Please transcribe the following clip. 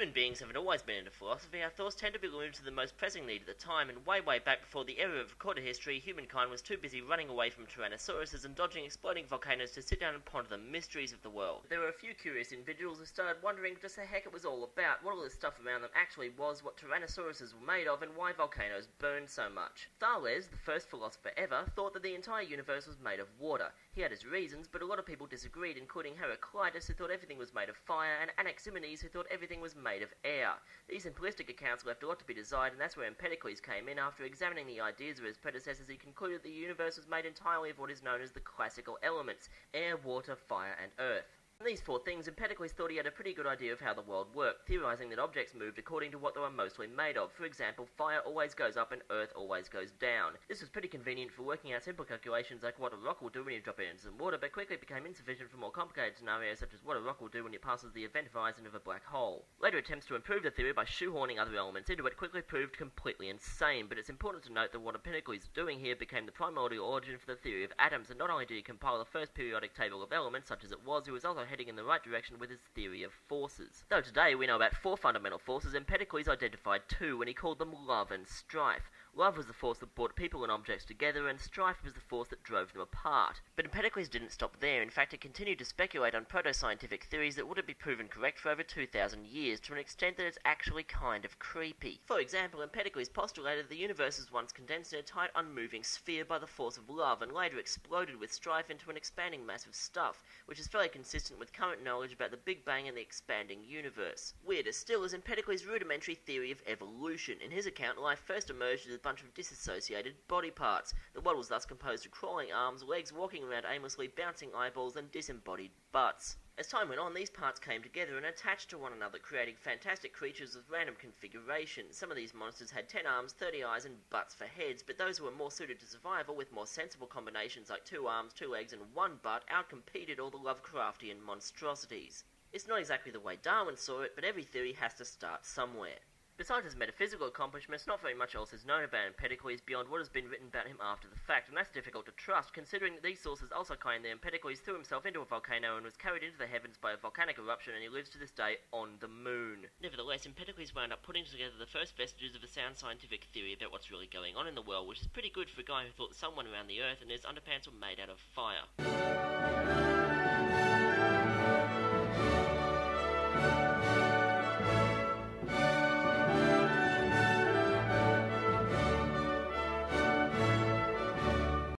Humans haven't always been into philosophy. Our thoughts tend to be limited to the most pressing need at the time, and way, way back before the era of recorded history, humankind was too busy running away from tyrannosauruses and dodging exploding volcanoes to sit down and ponder the mysteries of the world. There were a few curious individuals who started wondering just the heck it was all about, what all this stuff around them actually was, what tyrannosauruses were made of, and why volcanoes burned so much. Thales, the first philosopher ever, thought that the entire universe was made of water. He had his reasons, but a lot of people disagreed, including Heraclitus, who thought everything was made of fire, and Anaximenes, who thought everything was made of air. These simplistic accounts left a lot to be desired, and that's where Empedocles came in. After examining the ideas of his predecessors, he concluded the universe was made entirely of what is known as the classical elements air, water, fire, and earth. These four things, Empedocles thought he had a pretty good idea of how the world worked, theorizing that objects moved according to what they were mostly made of. For example, fire always goes up and earth always goes down. This was pretty convenient for working out simple calculations like what a rock will do when you drop it into some water, but quickly became insufficient for more complicated scenarios such as what a rock will do when it passes the event horizon of a black hole. Later attempts to improve the theory by shoehorning other elements into it quickly proved completely insane, but it's important to note that what Empedocles is doing here became the primordial origin for the theory of atoms, and not only did he compile the first periodic table of elements such as it was, he was also heading in the right direction with his theory of forces. Though today we know about four fundamental forces, Empedocles identified two, and he called them love and strife. Love was the force that brought people and objects together, and strife was the force that drove them apart. But Empedocles didn't stop there. In fact, he continued to speculate on proto-scientific theories that wouldn't be proven correct for over 2,000 years, to an extent that it's actually kind of creepy. For example, Empedocles postulated the universe was once condensed in a tight, unmoving sphere by the force of love, and later exploded with strife into an expanding mass of stuff, which is fairly consistent with current knowledge about the Big Bang and the expanding universe. Weirder still is Empedocles' rudimentary theory of evolution. In his account, life first emerged as a bunch of disassociated body parts. The world was thus composed of crawling arms, legs walking around aimlessly, bouncing eyeballs, and disembodied butts. As time went on, these parts came together and attached to one another, creating fantastic creatures with random configurations. Some of these monsters had 10 arms, 30 eyes, and butts for heads, but those who were more suited to survival with more sensible combinations like two arms, two legs, and one butt outcompeted all the Lovecraftian monstrosities. It's not exactly the way Darwin saw it, but every theory has to start somewhere. Besides his metaphysical accomplishments, not very much else is known about Empedocles beyond what has been written about him after the fact, and that's difficult to trust, considering that these sources also claim that Empedocles threw himself into a volcano and was carried into the heavens by a volcanic eruption, and he lives to this day on the moon. Nevertheless, Empedocles wound up putting together the first vestiges of a sound scientific theory about what's really going on in the world, which is pretty good for a guy who thought someone around the earth and his underpants were made out of fire.